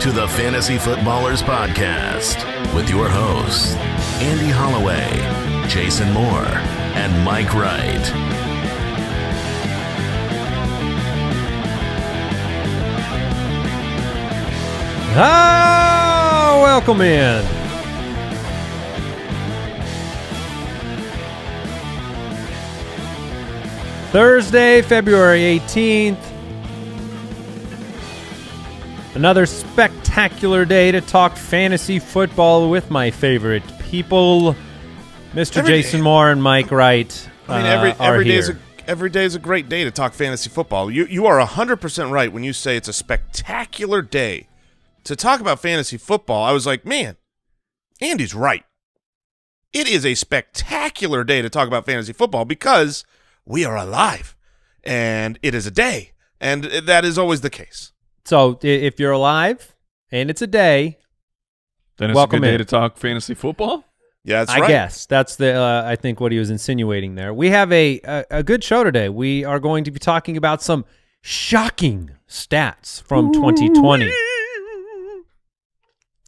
to the Fantasy Footballers Podcast with your hosts, Andy Holloway, Jason Moore, and Mike Wright. Ah, welcome in. Thursday, February 18th. Another spectacular day to talk fantasy football with my favorite people, Mr. Every- Jason Moore and Mike Wright. I mean, every uh, every day is a every day is a great day to talk fantasy football. You you are hundred percent right when you say it's a spectacular day to talk about fantasy football. I was like, man, Andy's right. It is a spectacular day to talk about fantasy football because we are alive, and it is a day, and that is always the case. So if you're alive and it's a day, Then it's Welcome a good day in. to talk fantasy football. Yeah, that's I right. guess that's the uh, I think what he was insinuating there. We have a, a a good show today. We are going to be talking about some shocking stats from 2020.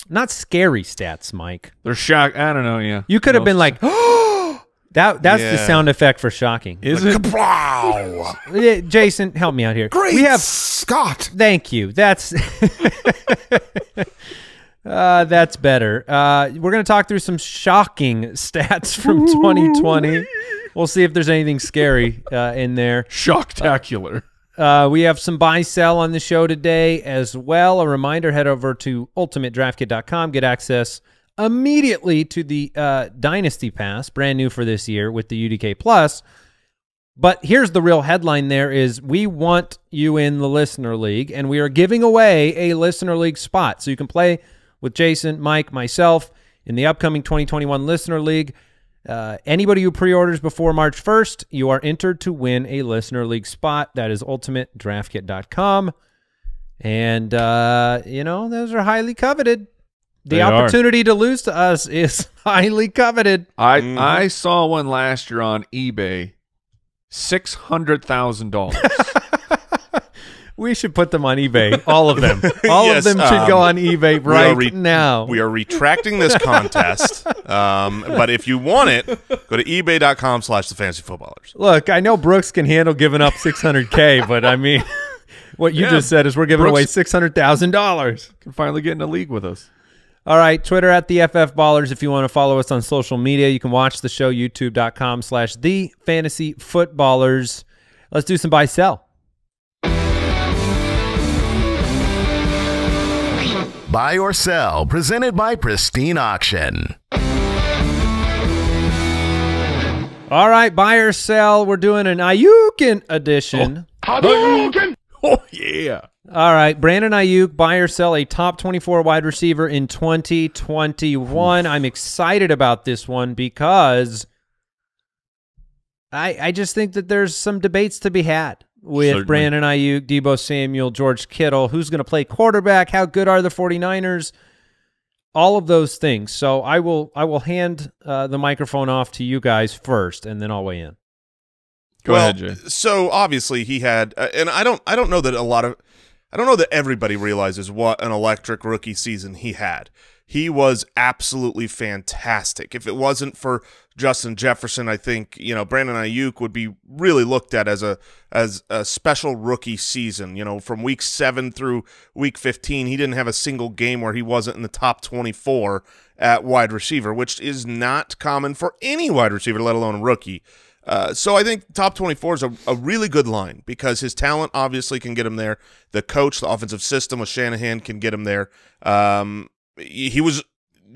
Not scary stats, Mike. They're shocked. I don't know. Yeah, You could have been like, "Oh, that that's the sound effect for shocking." is it? Wow. Eh, Jason, help me out here. Great We have Scott. Thank you. That's uh, that's better. Uh, we're going to talk through some shocking stats from 2020. We'll see if there's anything scary uh, in there. Shocktacular. Uh, we have some buy sell on the show today as well. A reminder: head over to ultimatedraftkit.com, get access immediately to the uh, Dynasty Pass, brand new for this year with the UDK Plus. But here's the real headline: there is we want you in the listener league, and we are giving away a listener league spot, so you can play with Jason, Mike, myself in the upcoming 2021 listener league. Uh, anybody who pre-orders before March 1st, you are entered to win a listener league spot. That is ultimatedraftkit.com. And, uh, you know, those are highly coveted. The They are. opportunity to lose to us is highly coveted. I Mhm. I saw one last year on eBay, six hundred thousand dollars. We should put them on eBay. All of them. All Yes, of them should go um, on eBay right re- now. We are retracting this contest. um, but if you want it, go to ebay.com slash the fantasy footballers. Look, I know Brooks can handle giving up 600K, but I mean, what you Yeah, just said is we're giving away $600,000. Can finally get in the league with us. All right, Twitter at the FF Ballers. If you want to follow us on social media, you can watch the show youtube.com slash the fantasy footballers. Let's do some buy sell. Buy or sell, presented by Pristine Auction. All right, buy or sell. We're doing an Ayukin edition. Oh, oh yeah. All right, Brandon Aiyuk, buy or sell a top 24 wide receiver in 2021. I'm excited about this one because I I just think that there's some debates to be had with Certainly. Brandon Aiyuk, Deebo Samuel, George Kittle. Who's going to play quarterback? How good are the 49ers? All of those things. So I will I will hand uh, the microphone off to you guys first, and then I'll weigh in. Go well, ahead, Jay. So obviously he had, uh, and I don't, I don't know that a lot of, I don't know that everybody realizes what an electric rookie season he had. He was absolutely fantastic. If it wasn't for Justin Jefferson, I think you know Brandon Aiyuk would be really looked at as a as a special rookie season. You know, from week seven through week fifteen, he didn't have a single game where he wasn't in the top twenty four at wide receiver, which is not common for any wide receiver, let alone a rookie. Uh, so I think top 24 is a, a really good line because his talent obviously can get him there. The coach, the offensive system with Shanahan can get him there. Um, he was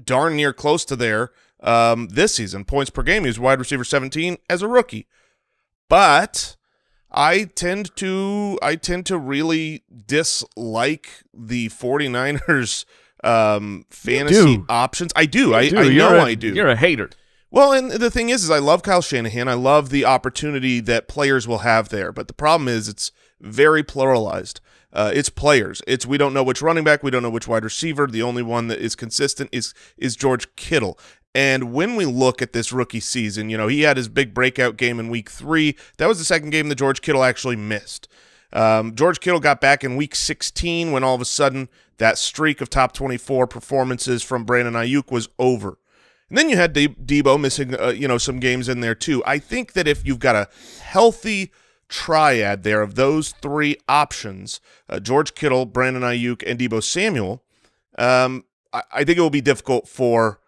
darn near close to there um, this season. Points per game, he was wide receiver 17 as a rookie. But I tend to I tend to really dislike the 49ers um fantasy options. I do. I, Dude, I know a- I do. You're a hater. Well, and the thing is, is I love Kyle Shanahan. I love the opportunity that players will have there. But the problem is, it's very pluralized. Uh, it's players. It's we don't know which running back, we don't know which wide receiver. The only one that is consistent is is George Kittle. And when we look at this rookie season, you know he had his big breakout game in Week Three. That was the second game that George Kittle actually missed. Um, George Kittle got back in week 16 when all of a sudden that streak of top 24 performances from Brandon Aiyuk was over. And then you had De- Deebo missing, uh, you know, some games in there too. I think that if you've got a healthy triad there of those three options, uh, George Kittle, Brandon Aiyuk, and Deebo Samuel, um, I, I think it will be difficult for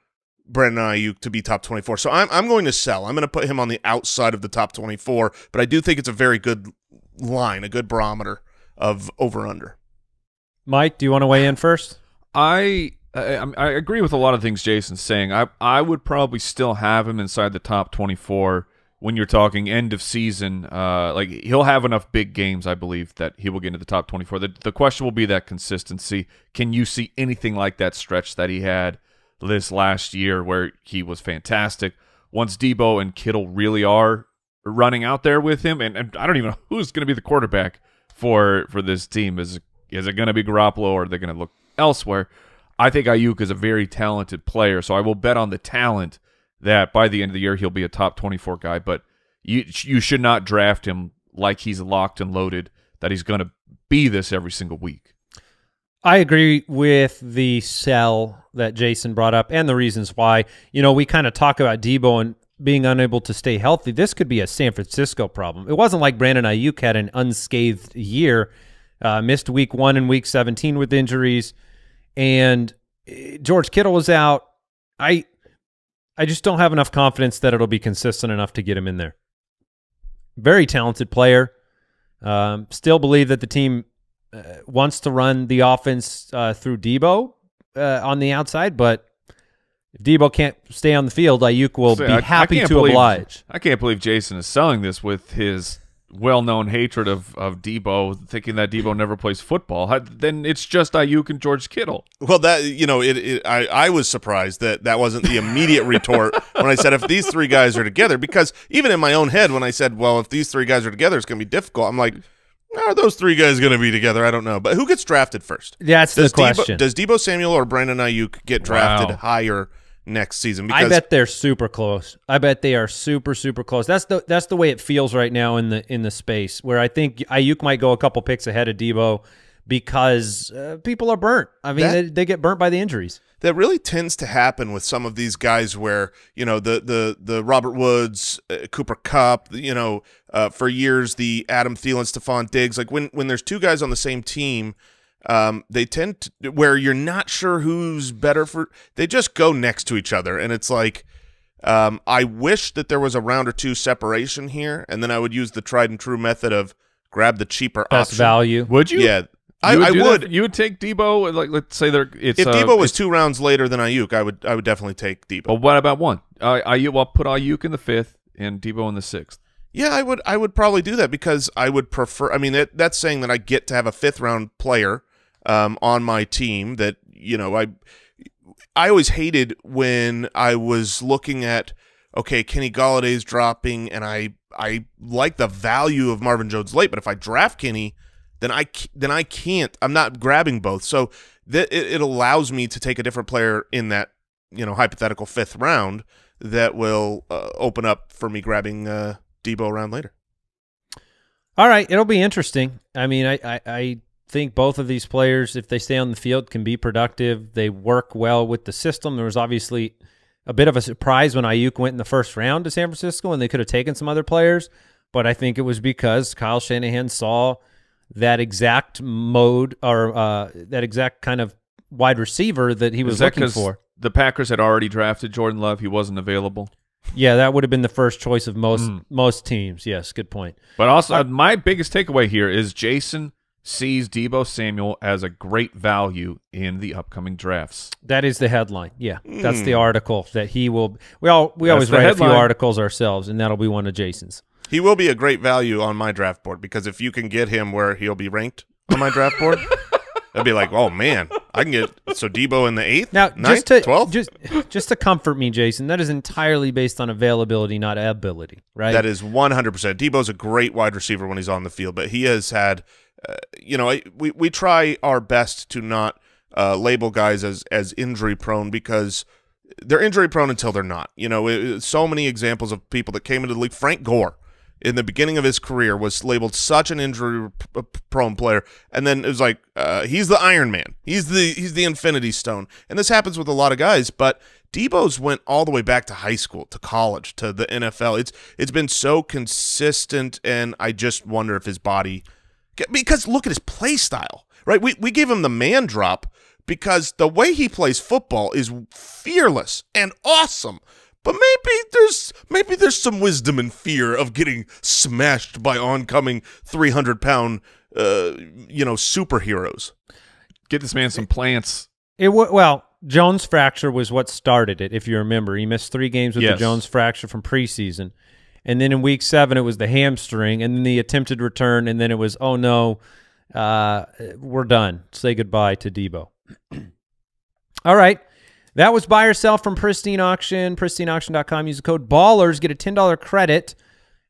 Brandon Aiyuk to be top 24. So I'm, I'm going to sell. I'm going to put him on the outside of the top 24, but I do think it's a very good line, a good barometer of over under. Mike, do you want to weigh in first? I, I I agree with a lot of things Jason's saying. I I would probably still have him inside the top 24 when you're talking end of season. Uh, like he'll have enough big games, I believe, that he will get into the top 24. The the question will be that consistency. Can you see anything like that stretch that he had this last year where he was fantastic? Once Deebo and Kittle really are running out there with him, and, and I don't even know who's going to be the quarterback for for this team. Is is it going to be Garoppolo or are they going to look elsewhere? I think Aiyuk is a very talented player, so I will bet on the talent that by the end of the year he'll be a top 24 guy, but you you should not draft him like he's locked and loaded that he's going to be this every single week. I agree with the sell that Jason brought up and the reasons why. You know, we kind of talk about Deebo and being unable to stay healthy. This could be a San Francisco problem. It wasn't like Brandon Aiyuk had an unscathed year, uh, missed week one and week 17 with injuries, and eh, George Kittle was out. I I just don't have enough confidence that it'll be consistent enough to get him in there. Very talented player. Um, still believe that the team uh, wants to run the offense uh, through Deebo uh, on the outside, but if Deebo can't stay on the field, Aiyuk will Say, be happy to believe- oblige. I can't believe Jason is selling this with his well-known hatred of of Deebo, thinking that Deebo never plays football. How- Then it's just Aiyuk and George Kittle. Well, that you know, it, it I I was surprised that that wasn't the immediate retort when I said if these three guys are together, because even in my own head when I said, well, if these three guys are together, it's going to be difficult. I'm like, are those three guys going to be together? I don't know. But who gets drafted first? That's Does the question. Deebo, does Deebo Samuel or Brandon Aiyuk get drafted Wow. higher next season? I bet they're super close. I bet they are super super close. That's the that's the way it feels right now in the in the space where I think Aiyuk might go a couple picks ahead of Deebo because uh, people are burnt. I mean, That- they, they get burnt by the injuries. that really tends to happen with some of these guys where you know the the the Robert Woods, uh, Cooper Kupp, you know, uh, for years the Adam Thielen, Stefon Diggs. Like when when there's two guys on the same team, um, they tend to where you're not sure who's better for. They just go next to each other, and it's like. Um, I wish that there was a round or two separation here, and then I would use the tried and true method of grab the cheaper Best option. value. Would you? Yeah, You I, I do that? would. You would take Deebo. Like let's say they're it's If uh, Deebo was it's- two rounds later than Aiyuk, I would I would definitely take Deebo. Well, what about one? Uh, Aiyuk. Well, put Aiyuk in the fifth and Deebo in the sixth. Yeah, I would I would probably do that because I would prefer I mean that, that's saying that I get to have a fifth round player um, on my team that you know I I always hated when I was looking at okay, Kenny Golladay's dropping and I I like the value of Marvin Jones late, but if I draft Kenny, then I then I can't. I'm not grabbing both. So that it, it allows me to take a different player in that, you know, hypothetical fifth round that will uh, open up for me grabbing uh, Deebo around later. All right, it'll be interesting. I mean, I, I, I think both of these players, if they stay on the field, can be productive. They work well with the system. There was obviously a bit of a surprise when Aiyuk went in the first round to San Francisco, and they could have taken some other players. But I think it was because Kyle Shanahan saw that exact mode or uh, that exact kind of wide receiver that he was that looking for. The Packers had already drafted Jordan Love. He wasn't available. Yeah, that would have been the first choice of most Mm. most teams. Yes, good point. But also, uh, my biggest takeaway here is Jason sees Deebo Samuel as a great value in the upcoming drafts. That is the headline. Yeah, that's the Hmm. article that he will. We all we That's always the write a few articles ourselves, and that'll be one of Jason's. He will be a great value on my draft board because if you can get him where he'll be ranked on my draft board, that'd be like, oh man, I can get so Deebo in the eighth, Now, ninth, just to twelfth. just just to comfort me, Jason, that is entirely based on availability, not ability, right? That is 100%. Deebo's a great wide receiver when he's on the field, but he has had, you know, I- we, we try our best to not uh, label guys as, as injury prone because they're injury prone until they're not. You know, it- so many examples of people that came into the league. Frank Gore in the beginning of his career was labeled such an injury prone player, and then it was like uh, he's the Iron Man, he's the he's the Infinity Stone, and this happens with a lot of guys. But Deebo's went all the way back to high school, to college, to the NFL. It's it's been so consistent, and I just wonder if his body because look at his play style, right? We we gave him the man drop because the way he plays football is fearless and awesome. But maybe there's maybe there's some wisdom and fear of getting smashed by oncoming 300 pound, uh, you know, superheroes. Get this man some plants. It w- well, Jones fracture was what started it. If you remember, he missed three games with Yes. the Jones fracture from preseason, and then in week seven it was the hamstring, and then the attempted return, and then it was oh no, uh, we're done. Say goodbye to Deebo. All right. That was buy or sell from Pristine Auction, pristineauction.com. Use the code BALLERS, get a $10 credit.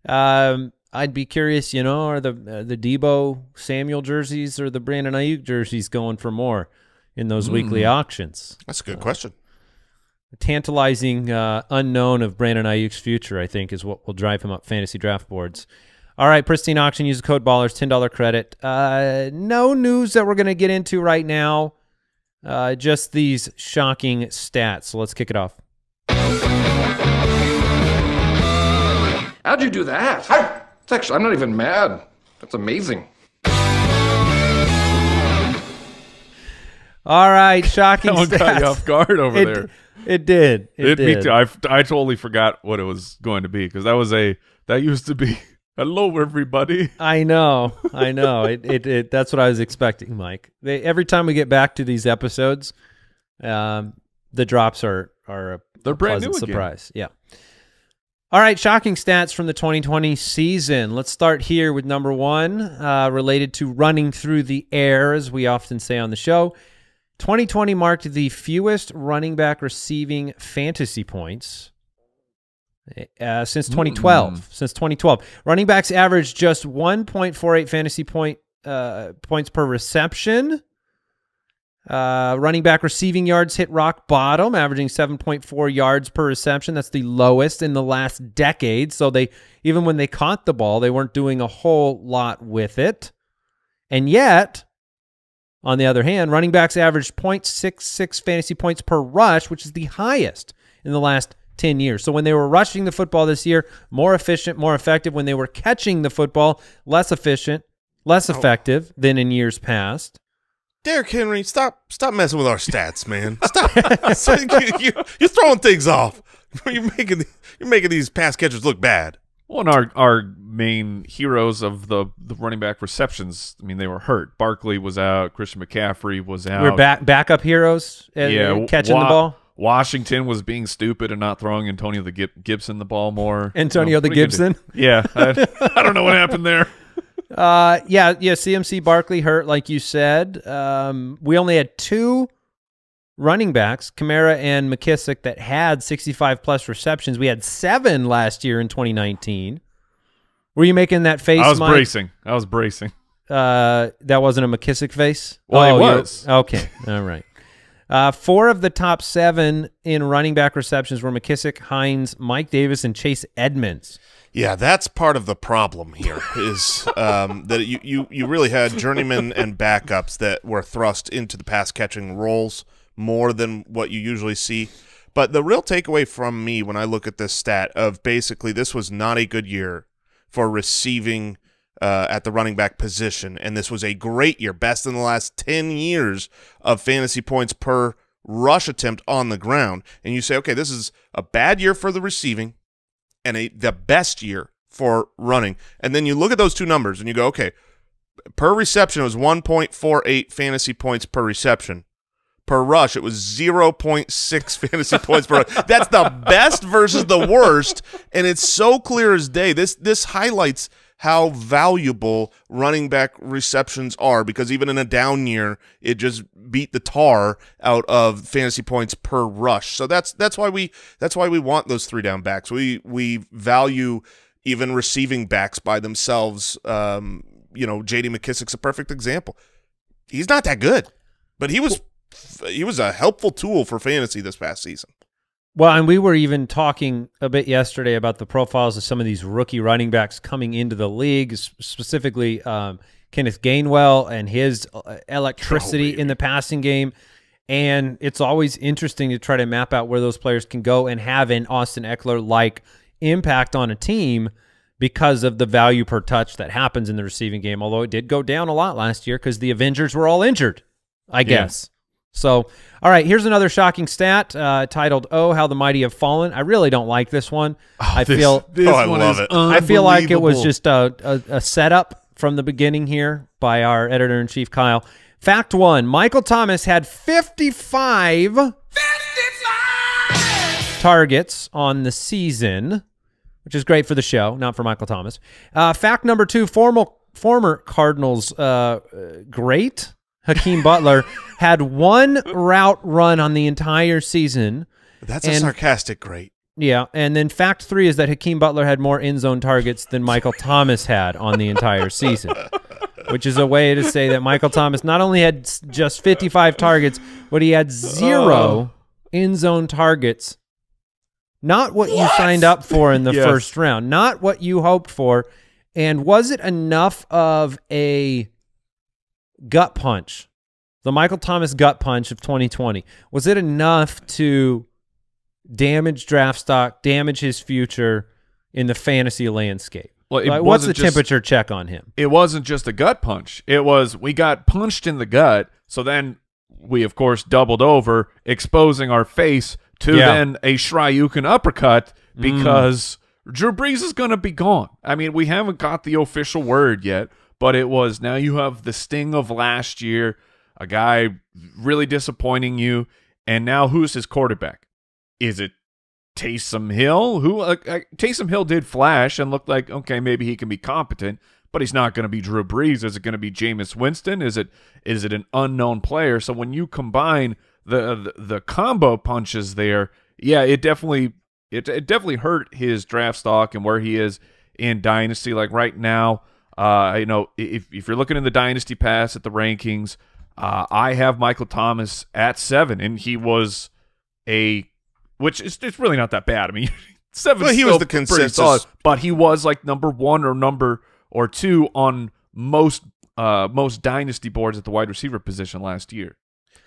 Um, I'd be curious, you know, are the uh, the Deebo Samuel jerseys or the Brandon Aiyuk jerseys going for more in those weekly auctions? That's a good question. Tantalizing uh, unknown of Brandon Aiyuk's future, I think, is what will drive him up fantasy draft boards. All right, pristine auction. Use the code Ballers, ten dollar credit. Uh, no news that we're going to get into right now. Uh, just these shocking stats. So let's kick it off. How'd you do that? It's actually, I'm not even mad. That's amazing. All right, shocking That one stats. caught you off guard over it, there. It did. It, It, me too. I, I totally forgot what it was going to be because that was a that used to be hello everybody. I know, I know. it, it, it, that's what I was expecting, Mike. They, every time we get back to these episodes, um, the drops are are a, They're a brand pleasant new again. surprise. Yeah. All right, shocking stats from the 2020 season. Let's start here with number one, uh, related to running through the air, as we often say on the show. 2020 marked the fewest running back receiving fantasy points uh, since 2012. Since 2012, running backs averaged just 1.48 fantasy point uh, points per reception. Uh, running back receiving yards hit rock bottom, averaging 7.4 yards per reception. That's the lowest in the last decade. So they even when they caught the ball, they weren't doing a whole lot with it. And yet, on the other hand, running backs averaged 0.66 fantasy points per rush, which is the highest in the last 10 years. So when they were rushing the football this year, more efficient, more effective. When they were catching the football, less efficient, less oh. effective than in years past. Derrick Henry, stop stop messing with our stats, man. Stop. So you, are throwing things off. You're making you're making these pass catchers look bad. Well, and our our main heroes of the the running back receptions. I mean, they were hurt. Barkley was out. Christian McCaffrey was out. We're back backup heroes yeah, catching the ball. Washington was being stupid and not throwing Antonio the Gib- Gibson the ball more. Antonio the you gonna Gibson? do? Yeah, I, I don't know what happened there. Uh, yeah, yeah. CMC Barkley hurt, like you said. Um, we only had two running backs, Kamara and McKissic, that had 65 plus receptions. We had seven last year in 2019. Were you making that face? I was Mike? bracing. I was bracing. Uh, that wasn't a McKissic face. Well, it was. Okay, all right. Uh, four of the top seven in running back receptions were McKissic, Hines, Mike Davis, and Chase Edmonds. Yeah, that's part of the problem here is um, that you, you you really had journeymen and backups that were thrust into the pass catching roles more than what you usually see. But the real takeaway from me when I look at this stat of basically this was not a good year for receiving uh, at the running back position, and this was a great year, best in the last ten years of fantasy points per rush attempt on the ground. And you say, okay, this is a bad year for the receiving and a the best year for running. And then you look at those two numbers and you go, okay, per reception it was 1.48 fantasy points per reception. Per rush, it was 0.6 fantasy points per rush. That's the best versus the worst, and it's so clear as day. This this highlights how valuable running back receptions are because even in a down year, it just beat the tar out of fantasy points per rush. So that's that's why we that's why we want those three down backs. We we value even receiving backs by themselves. Um, you know, J.D. McKissic's a perfect example. He's not that good, but he was he was a helpful tool for fantasy this past season. Well, and we were even talking a bit yesterday about the profiles of some of these rookie running backs coming into the league, specifically um, Kenneth Gainwell and his uh, electricity in the passing game. And it's always interesting to try to map out where those players can go and have an Austin Ekeler like impact on a team because of the value per touch that happens in the receiving game. Although it did go down a lot last year because the Avengers were all injured, I guess. So, all right, here's another shocking stat uh, titled "Oh, how the mighty have fallen." I really don't like this one. I This- feel this Oh, I one love is it. I feel like it was just a, a, a setup from the beginning here by our editor in chief Kyle. Fact one: Michael Thomas had 55 targets on the season, which is great for the show, not for Michael Thomas. Uh, fact number two: former former Cardinals uh, uh, great Hakeem Butler had one route run on the entire season. That's a sarcastic great. Yeah, and then fact three is that Hakeem Butler had more end zone targets than Michael Thomas had on the entire season, which is a way to say that Michael Thomas not only had just 55 targets, but he had zero oh. end zone targets. Not what, you signed up for in the Yes. first round, not what you hoped for. And was it enough of a gut punch? The Michael Thomas gut punch of 2020. Was it enough to damage draft stock, damage his future in the fantasy landscape? Well, it Like, what's the just- temperature check on him? it wasn't just a gut punch. It was we got punched in the gut, so then we of course doubled over, exposing our face to Yeah. then a Shoryuken uppercut mm. because Drew Brees is going to be gone. I mean, we haven't got the official word yet, but it was now you have the sting of last year, a guy really disappointing you, and now who's his quarterback? Is it Taysom Hill, who uh, uh, Taysom Hill did flash and looked like okay, maybe he can be competent, but he's not going to be Drew Brees. Is it going to be Jameis Winston? Is it is it an unknown player? So when you combine the the, the combo punches there, yeah, it definitely it, it definitely hurt his draft stock and where he is in dynasty. Like right now, uh, you know, if if you're looking in the dynasty pass at the rankings, uh, I have Michael Thomas at seven, and he was a which is it's really not that bad. I mean, seven. Well, he was the consensus- but he was like number one or number or two on most uh most dynasty boards at the wide receiver position last year.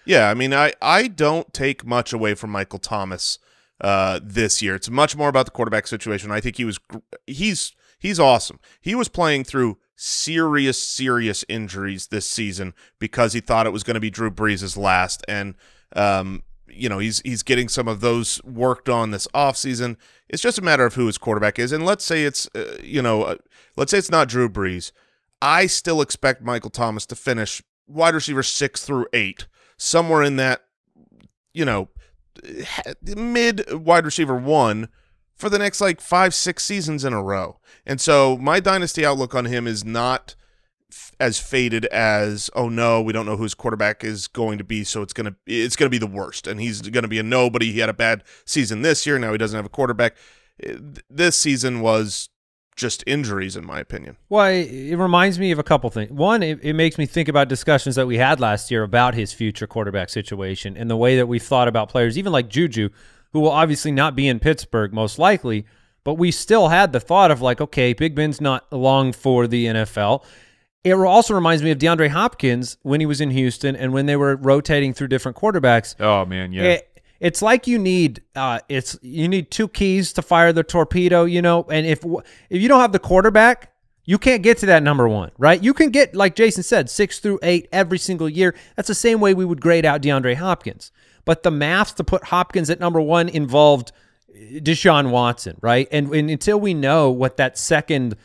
Yeah, I mean, I I don't take much away from Michael Thomas uh, this year. It's much more about the quarterback situation. I think he was he's he's awesome. He was playing through serious serious injuries this season because he thought it was going to be Drew Brees' last, and um, you know he's he's getting some of those worked on this offseason. It's just a matter of who his quarterback is, and let's say it's uh, you know uh, let's say it's not Drew Brees. I still expect Michael Thomas to finish wide receiver six through eight, somewhere in that, you know, mid wide receiver one for the next like five, six seasons in a row. And so my dynasty outlook on him is not as faded as oh no we don't know who his quarterback is going to be so it's gonna it's gonna be the worst. And he's gonna be a nobody. He had a bad season this year. Now he doesn't have a quarterback. Eh, this season was just injuries in my opinion. Well, it, it reminds me of a couple things. One, it, it makes me think about discussions that we had last year about his future quarterback situation and the way that we thought about players, even like Juju, who will obviously not be in Pittsburgh most likely, but we still had the thought of like, okay, Big Ben's not long for the NFL. It also reminds me of DeAndre Hopkins when he was in Houston and when they were rotating through different quarterbacks. Oh man, yeah. It, it's like you need uh, it's you need two keys to fire the torpedo, you know. And if if you don't have the quarterback, you can't get to that number one, right? You can get like Jason said, six through eight every single year. That's the same way we would grade out DeAndre Hopkins. But the math to put Hopkins at number one involved Deshaun Watson, right? And, and until we know what that second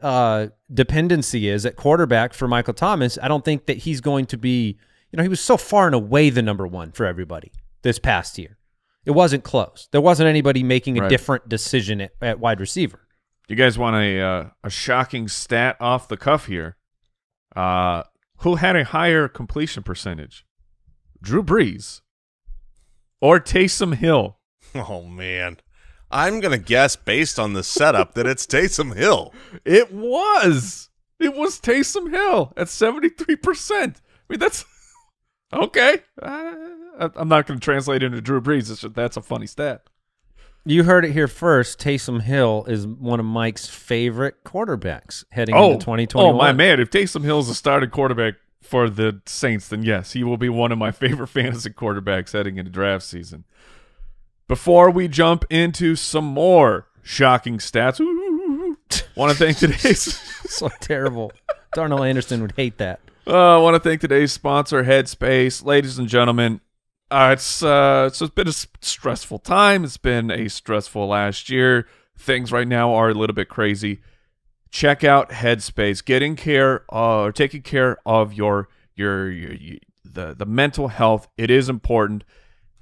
uh, dependency is at quarterback for Michael Thomas, I don't think that he's going to be. You know, he was so far and away the number one for everybody this past year. It wasn't close. There wasn't anybody making a Right. different decision at, at wide receiver. You guys want a uh, a shocking stat off the cuff here? Uh, who had a higher completion percentage, Drew Brees or Taysom Hill? oh man i'm gonna guess based on the setup that it's Taysom Hill It was. It was Taysom Hill at seventy three percent. I mean, that's okay. Uh, I- I'm not going to translate into Drew Brees. It's just, that's a funny stat. You heard it here first. Taysom Hill is one of Mike's favorite quarterbacks heading Oh, into 2021. oh my man! If Taysom Hill is a starting quarterback for the Saints, then yes, he will be one of my favorite fantasy quarterbacks heading into draft season. Before we jump into some more shocking stats, want to thank today's so terrible. Darnell Anderson would hate that. Uh, I want to thank today's sponsor, Headspace. Ladies and gentlemen, uh, it's uh, it's been a stressful time. It's been a stressful last year. Things right now are a little bit crazy. Check out Headspace. Getting care uh, or taking care of your your, your, your the the mental health. It is important.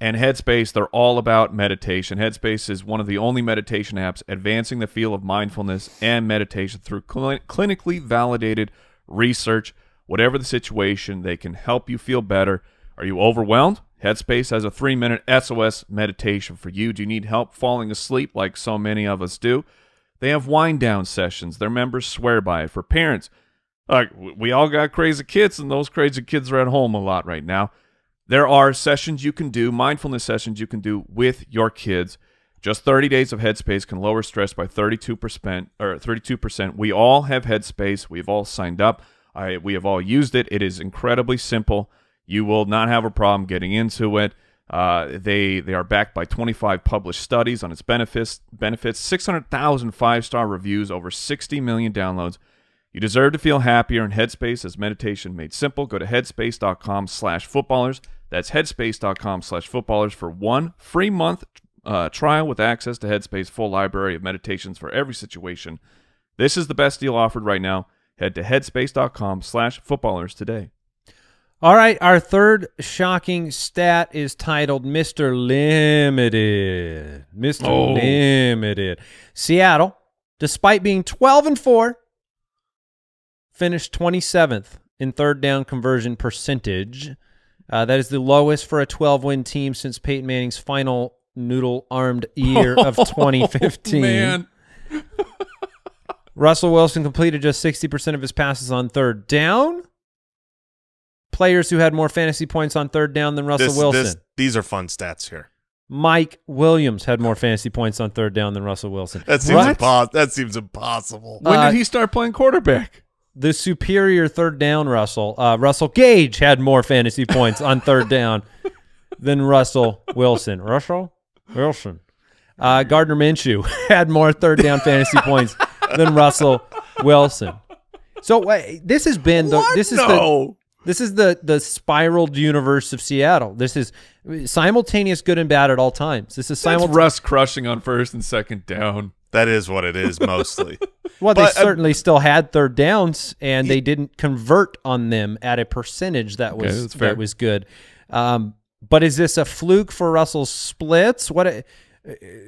And Headspace, they're all about meditation. Headspace is one of the only meditation apps advancing the field of mindfulness and meditation through cli- clinically validated research. Whatever the situation, they can help you feel better. Are you overwhelmed? Headspace has a three minute SOS meditation for you. Do you need help falling asleep like so many of us do? They have wind down sessions. Their members swear by it. For parents, like we all got crazy kids, and those crazy kids are at home a lot right now. There are sessions you can do, mindfulness sessions you can do with your kids. Just 30 days of Headspace can lower stress by 32% or 32%. We all have Headspace. We've all signed up. I we have all used it. It is incredibly simple. You will not have a problem getting into it. Uh, they they are backed by 25 published studies on its benefits. Benefits 600,000 five-star reviews, over 60 million downloads. You deserve to feel happier, and Headspace has meditation made simple. Go to headspace.com slash footballers. That's headspace.com slash footballers for one free month uh, trial with access to Headspace full library of meditations for every situation. This is the best deal offered right now. Head to headspace.com slash footballers today. All right, our third shocking stat is titled Mr. Limited. Mr. Oh. Limited. Seattle, despite being 12 and 4, finished 27th in third down conversion percentage. Uh, that is the lowest for a 12 win team since Peyton Manning's final noodle armed year of 2015. Man. Russell Wilson completed just 60% of his passes on third down. Players who had more fantasy points on third down than Russell This- Wilson. this- these are fun stats here. Mike Williams had more fantasy points on third down than Russell Wilson. That seems What? impos- That seems impossible. When Uh, did he start playing quarterback? The superior third down Russell, uh, Russell Gage had more fantasy points on third down than Russell Wilson. Russell Wilson. Uh, Gardner Minshew had more third down fantasy points than Russell Wilson. So uh, this has been the this is the no. This is the the spiraled universe of Seattle. This is simultaneous good and bad at all times. This is That's simultaneous. Russ crushing on first and second down. That is what it is mostly. Well, they but, uh, certainly still had third downs, and they didn't convert on them at a percentage that Okay, was that's that was good. Um, but is this a fluke for Russell's splits? What uh,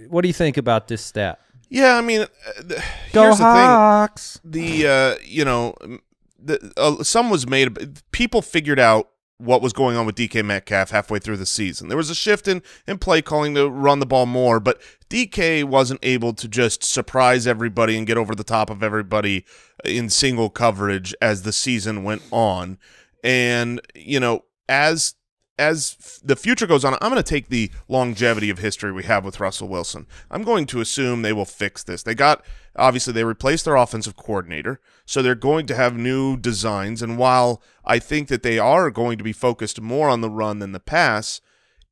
what do you think about this stat? yeah, I mean, uh, th- Go here's the thing. The uh, you know the, uh, some was made people figured out what was going on with DK Metcalf halfway through the season. There was a shift in in play calling to run the ball more, but DK wasn't able to just surprise everybody and get over the top of everybody in single coverage as the season went on. And you know, as as the future goes on, I'm going to take the longevity of history we have with Russell Wilson. I'm going to assume they will fix this. They got obviously they replaced their offensive coordinator, so they're going to have new designs. And while I think that they are going to be focused more on the run than the pass,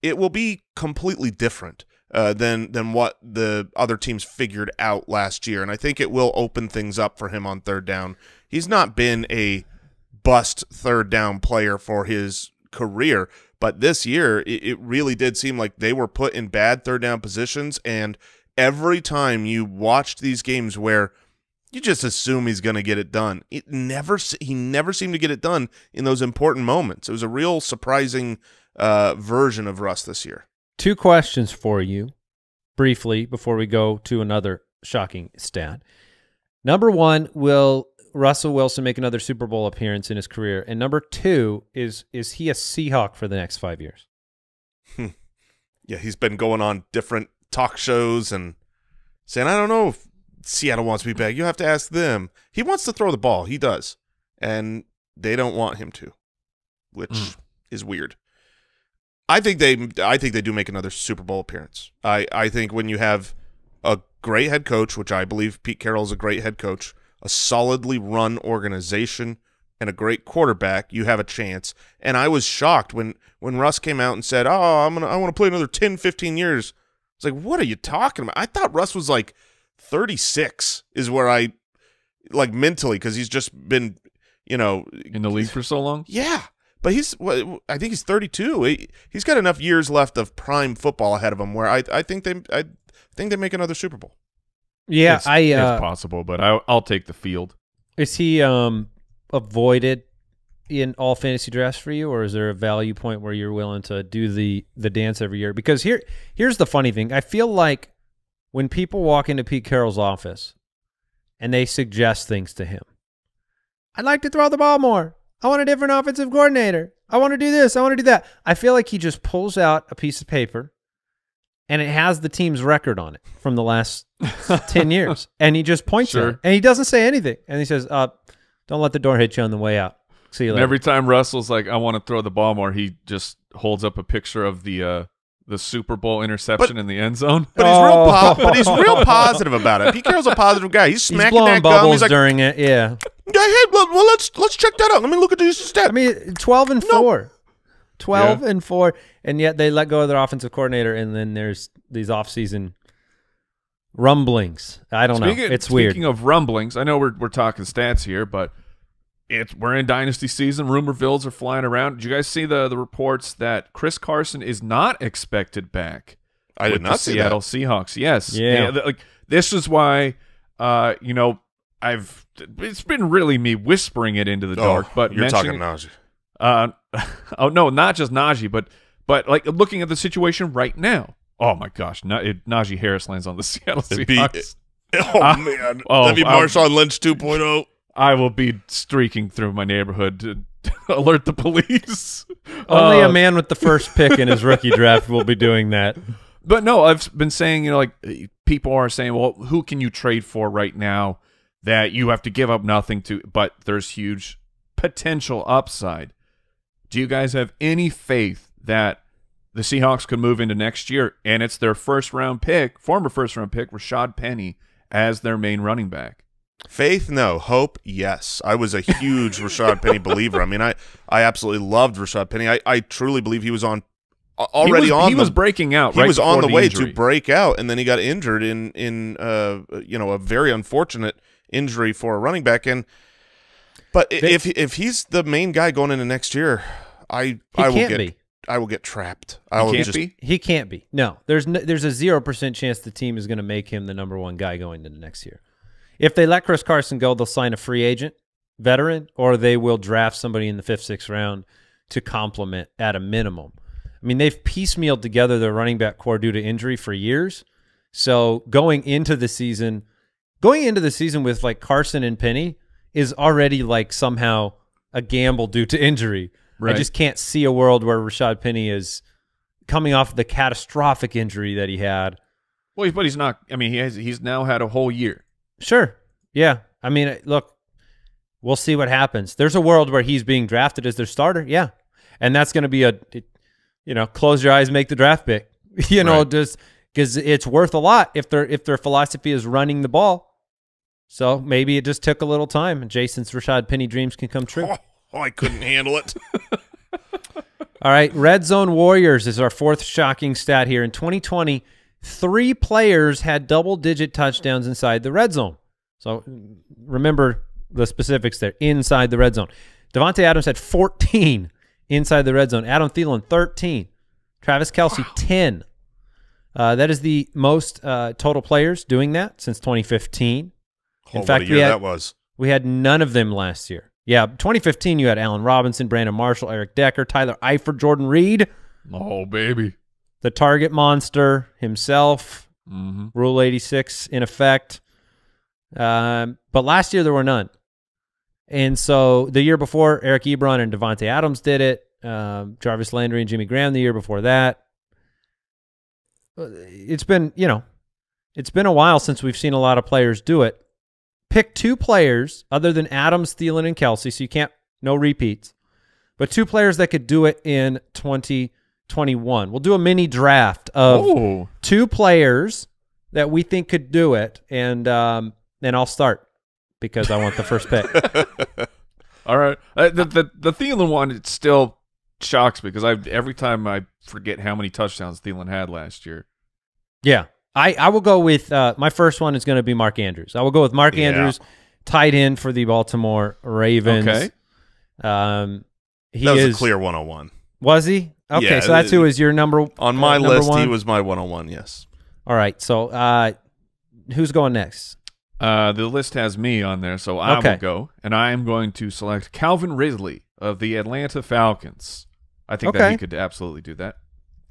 it will be completely different uh, than than what the other teams figured out last year. And I think it will open things up for him on third down. He's not been a bust third down player for his career. But this year, it, it really did seem like they were put in bad third down positions. And every time you watched these games where you just assume he's going to get it done, it never he never seemed to get it done in those important moments. It was a real surprising uh, version of Russ this year. Two questions for you, briefly, before we go to another shocking stat. Number one, will Russell Wilson make another Super Bowl appearance in his career? And number two is is he a Seahawk for the next five years? Yeah, he's been going on different talk shows and saying, I don't know if Seattle wants me back. You have to ask them. He wants to throw the ball. He does. And they don't want him to, which Mm. is weird. I think they I think they do make another Super Bowl appearance. I I think when you have a great head coach, which I believe Pete Carroll is a great head coach, a solidly run organization and a great quarterback, you have a chance. And I was shocked when when Russ came out and said, "Oh, I'm going to I want to play another 10, 15 years." It's like, "What are you talking about?" I thought Russ was like 36 is where I like mentally cuz he's just been, you know, in the league for so long. yeah, but he's I think he's 32. He, he's got enough years left of prime football ahead of him where I I think they I think they make another Super Bowl. Yeah, it's, I it's uh, possible, but I, I'll take the field. is he um avoided in all fantasy drafts for you, or is there a value point where you're willing to do the the dance every year? Because here here's the funny thing. I feel like when people walk into Pete Carroll's office and they suggest things to him, I'd like to throw the ball more. I want a different offensive coordinator. I want to do this. I want to do that. I feel like he just pulls out a piece of paper and it has the team's record on it from the last 10 years. And he just points Sure. at it. And he doesn't say anything. And he says, uh, don't let the door hit you on the way out. See you And every time Russell's like, "I want to throw the ball more," he just holds up a picture of the uh, the Super Bowl interception in the end zone. But he's real po- but he's real positive about it. Pete Carroll's a positive guy. He's He's smacking blowing that gum. bubbles He's like, during it. Yeah. "Yeah, hey, well, well, let's let's check that out. Let me look at these stats." I mean, 12 and No. 4. 12 and 4. And yet they let go of their offensive coordinator. And then there's these offseason rumblings. I don't Speaking, know. It's weird. Speaking of rumblings, I know we're we're talking stats here, but it's we're in dynasty season. rumor Rumorvilles are flying around. Did you guys see the the reports that Chris Carson is not expected back? I did not the see Seattle that. Seahawks. Yes. Yeah. th- like this is why uh you know I've it's been really me whispering it into the dark, oh, but you're talking mentioning- Najee. Uh oh no, not just Najee, but but like looking at the situation right now. Oh my gosh, Na- it, Najee Harris lands on the Seattle It'd be- Seahawks. Oh Uh, man, oh, that'd be Marshawn Lynch oh. 2.0. I will be streaking through my neighborhood to alert the police. Only Uh, a man with the first pick in his rookie draft will be doing that. But no, I've been saying, you know, like people are saying, well, who can you trade for right now that you have to give up nothing to, but there's huge potential upside. Do you guys have any faith that the Seahawks could move into next year and it's their first round pick, former first round pick, Rashaad Penny, as their main running back? Faith, no. Hope, yes. I was a huge Rashaad Penny believer. I mean, I, I absolutely loved Rashaad Penny. I, I truly believe he was on already he was, on. he the, was breaking out. He right was on before the, way injury. to break out, and then he got injured in in uh you know a very unfortunate injury for a running back. And but i- They- if if he's the main guy going into next year, I I will get be. I will get trapped. He will can't just be. He can't be. No, there's no, there's a zero percent chance the team is going to make him the number one guy going into next year. If they let Chris Carson go, they'll sign a free agent, veteran, or they will draft somebody in the fifth, sixth round to complement at a minimum. I mean, they've piecemealed together their running back core due to injury for years. So going into the season, going into the season with like Carson and Penny is already like somehow a gamble due to injury. Right. I just can't see a world where Rashaad Penny is coming off the catastrophic injury that he had. Well, but he's not. I mean, he has. He's now had a whole year. Sure. Yeah. I mean, uh, look, we'll see what happens. There's a world where he's being drafted as their starter. Yeah. And that's going to be a, it- you know, close your eyes, make the draft pick. You know, Right. just because it's worth a lot if their if their philosophy is running the ball. So maybe it just took a little time, and Jason's Rashaad Penny dreams can come true. oh, oh, I couldn't handle it. All right, Red Zone Warriors is our fourth shocking stat here. In 2020, three players had double-digit touchdowns inside the red zone. So remember the specifics there. Inside the red zone, Davante Adams had 14 inside the red zone. Adam Thielen 13. Travis Kelce 10. Uh, that is the most uh, total players doing that since 2015. Oh, fact, what a we had- that was. We had none of them last year. Yeah, 2015, you had Allen Robinson, Brandon Marshall, Eric Decker, Tyler Eifert, Jordan Reed, Oh baby. the target monster himself, Mm-hmm. Rule 86 in effect. Um, but last year there were none. And so the year before, Eric Ebron and Davante Adams did it. Um, Jarvis Landry and Jimmy Graham the year before that. Uh, It's been, you know, it's been a while since we've seen a lot of players do it. Pick two players other than Adams, Thielen, and Kelce, so you can't no repeats. But two players that could do it in 2021. We'll do a mini draft of two players that we think could do it, and um, then I'll start because I want the first pick. all right. Uh, the the the Thielen one it still shocks me because I every time I forget how many touchdowns Thielen had last year. Yeah. I, I will go with uh, my first one is going to be Mark Andrews. I will go with Mark Yeah. Andrews, tight end for the Baltimore Ravens. Okay. Um, he that was is a clear 101. Was he? Okay, Yeah, so that's uh, who is your number On uh, my number list, he was my 101, yes. All right. So, uh, who's going next? Uh, the list has me on there, so I Okay. will go, and I am going to select Calvin Ridley of the Atlanta Falcons. I think that he could absolutely do that.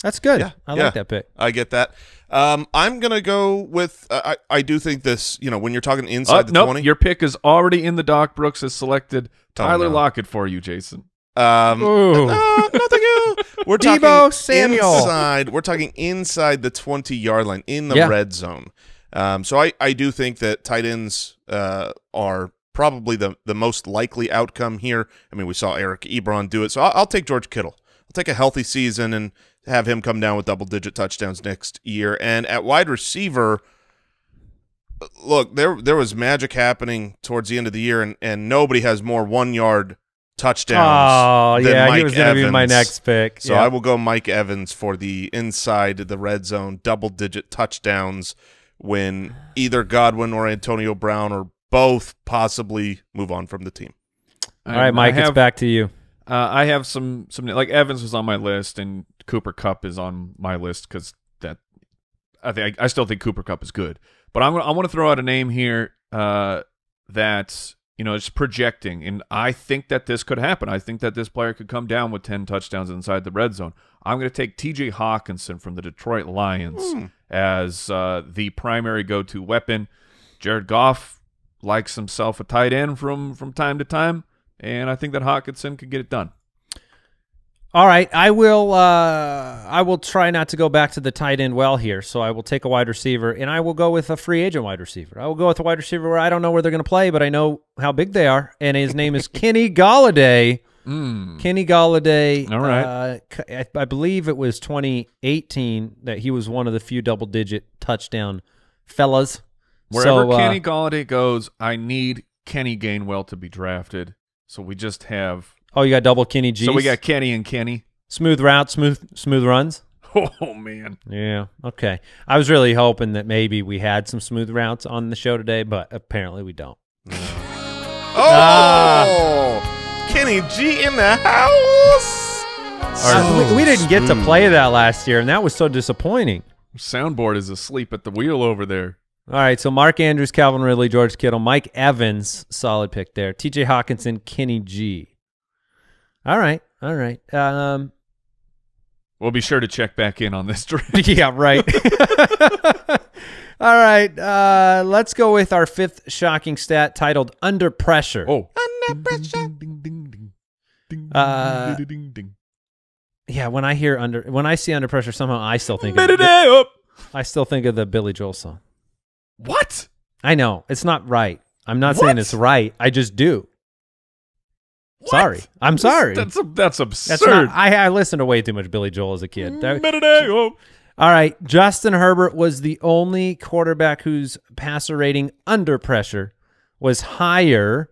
That's good. Yeah, I yeah. like that pick. I get that. Um, I'm going to go with, uh, I, I do think this, you know, when you're talking inside Uh, the nope, 20. your pick is already in the doc. Brooks has selected Tyler Oh, no. Lockett for you, Jason. Um, Ooh. no, no, thank you. We're Deebo talking Samuel. inside. We're talking inside the twenty yard line in the Yeah. red zone. Um, so I, I do think that tight ends uh, are probably the the most likely outcome here. I mean, we saw Eric Ebron do it, so I'll, I'll take George Kittle. I'll take a healthy season and have him come down with double digit touchdowns next year. And at wide receiver, look, there there was magic happening towards the end of the year, and, and nobody has more one yard touchdowns. Oh, than yeah. Mike he was going to be my next pick. So yeah. I will go Mike Evans for the inside the red zone double digit touchdowns when either Godwin or Antonio Brown or both possibly move on from the team. All right, Mike, have, it's back to you. Uh, I have some some like Evans was on my list, and Cooper Kupp is on my list because that I think I, still think Cooper Kupp is good. But I'm I want to throw out a name here uh, that you know is projecting, and I think that this could happen. I think that this player could come down with ten touchdowns inside the red zone. I'm going to take T.J. Hockenson from the Detroit Lions as uh, the primary go-to weapon. Jared Goff likes himself a tight end from from time to time, and I think that Hockenson could get it done. All right, I will. Uh, I will try not to go back to the tight end well here. So I will take a wide receiver, and I will go with a free agent wide receiver. I will go with a wide receiver where I don't know where they're going to play, but I know how big they are, and his name is Kenny Golladay. Kenny Golladay. All right. Uh, I believe it was 2018 that he was one of the few double-digit touchdown fellas. Wherever So, uh, Kenny Golladay goes, I need Kenny Gainwell to be drafted. So we just have. Oh, you got double Kenny G. So we got Kenny and Kenny. smooth route, smooth smooth runs. Oh man, Yeah. Okay. I was really hoping that maybe we had some smooth routes on the show today, but apparently we don't. Oh, Kenny G in the house. Uh, we, we didn't get to play that last year, and that was so disappointing. soundboard is asleep at the wheel over there. All right. So Mark Andrews, Calvin Ridley, George Kittle, Mike Evans, solid pick there. TJ Hockenson, Kenny G. All right. All right. Um, We'll be sure to check back in on this draft. yeah, right. All right. Uh, let's go with our fifth shocking stat titled Under Pressure. Oh, Under pressure. Ding, ding, ding, ding, Uh, ding, ding, ding. Yeah, when I hear under when I see under pressure, somehow I still think of, Day up. I still think of the Billy Joel song. What? I know it's not right. I'm not What? saying it's right. I just do. What? Sorry, I'm sorry. That's that's absurd. That's not. I, I listened to way too much Billy Joel as a kid. That- all right, Justin Herbert was the only quarterback whose passer rating under pressure was higher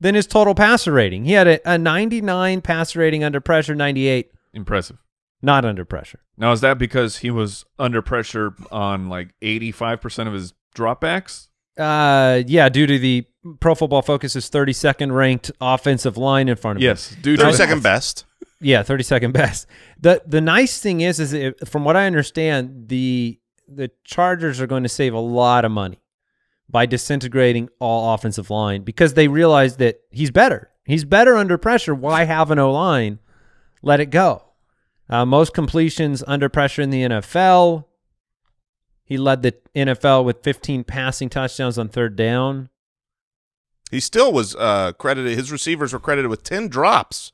than his total passer rating. He had a, a 99 passer rating under pressure, 98 Impressive. not under pressure. Now is that because he was under pressure on like eighty five percent of his dropbacks? Uh, yeah, due to the Pro Football Focus is 32nd ranked offensive line in front of him. Yes, dude. Thirty second best. Yeah, 32nd best. The the nice thing is is it, from what I understand, the the Chargers are going to save a lot of money by disintegrating all offensive line because they realize that he's better. He's better under pressure. Why have an O line? Let it go. Uh, most completions under pressure in the NFL. He led the NFL with 15 passing touchdowns on third down. He still was uh, credited. His receivers were credited with ten drops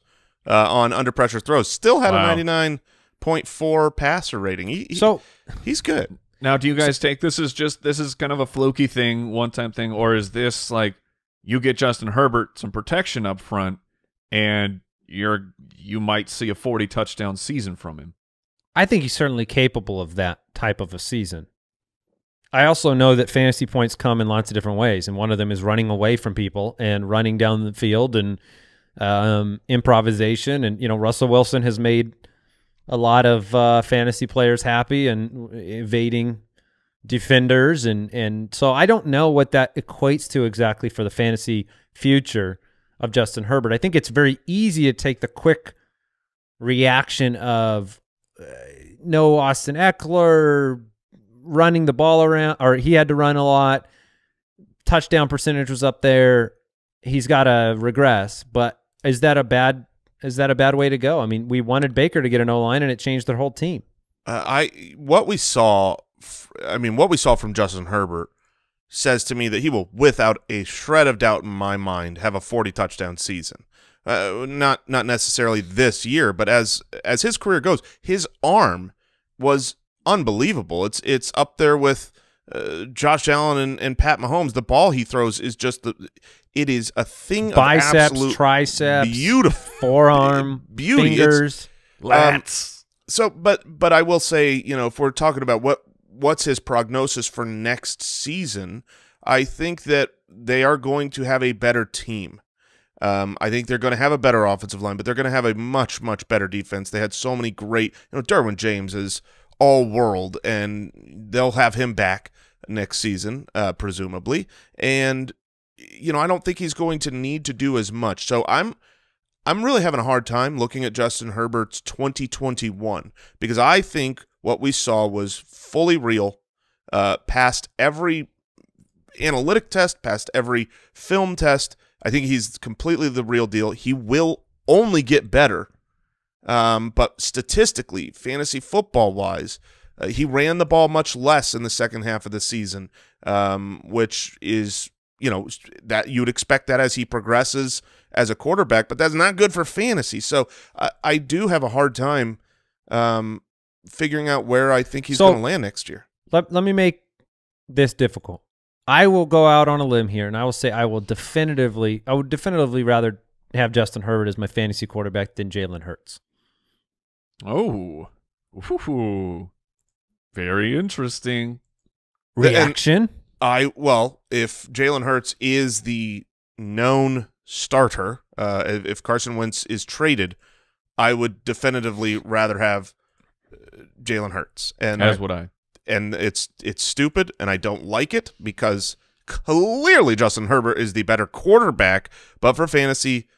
uh, on under pressure throws. Still had Wow. a ninety nine point four passer rating. He, he- So he's good. Now, do you guys take this as just this is kind of a fluky thing, one time thing, or is this like you get Justin Herbert some protection up front, and you're you might see a forty touchdown season from him? I think he's certainly capable of that type of a season. I also know that fantasy points come in lots of different ways, and one of them is running away from people and running down the field and um, improvisation. And you know, Russell Wilson has made a lot of uh, fantasy players happy and evading defenders, and and so I don't know what that equates to exactly for the fantasy future of Justin Herbert. I think it's very easy to take the quick reaction of uh, no Austin Ekeler running the ball around, or he had to run a lot. Touchdown percentage was up there. He's got to regress, but is that a bad is that a bad way to go? I mean, we wanted Baker to get an O line, and it changed their whole team. Uh, I what we saw, I mean, what we saw from Justin Herbert says to me that he will, without a shred of doubt in my mind, have a forty touchdown season. Uh, not not necessarily this year, but as as his career goes, his arm was unbelievable. It's it's up there with uh, Josh Allen and, and Pat Mahomes. The ball he throws is just the it is a thing biceps, triceps, beautiful forearm, beauty. It's- fingers. Lats. so but but I will say, you know, if we're talking about what what's his prognosis for next season, I think that they are going to have a better team. Um, I think they're going to have a better offensive line, but they're going to have a much much better defense. They had so many great, you know, Derwin James is all world, and they'll have him back next season, uh, presumably. And you know, I don't think he's going to need to do as much. So I'm I'm really having a hard time looking at Justin Herbert's 2021 because I think what we saw was fully real, uh, past every analytic test, past every film test. I think he's completely the real deal. He will only get better. Um, but statistically, fantasy football wise, uh, he ran the ball much less in the second half of the season, um, which is you know that you would expect that as he progresses as a quarterback, but that's not good for fantasy. So I, I do have a hard time um, figuring out where I think he's So- going to land next year. Let, let me make this difficult. I will go out on a limb here, and I will say I will definitively, I would definitively rather have Justin Herbert as my fantasy quarterback than Jalen Hurts. Oh, Ooh. very interesting. And- Reaction? I well, if Jalen Hurts is the known starter, uh, if, Carson Wentz is traded, I would definitively rather have uh, Jalen Hurts, and As I- would I. and it's it's stupid, and I don't like it because clearly Justin Herbert is the better quarterback, but for fantasy,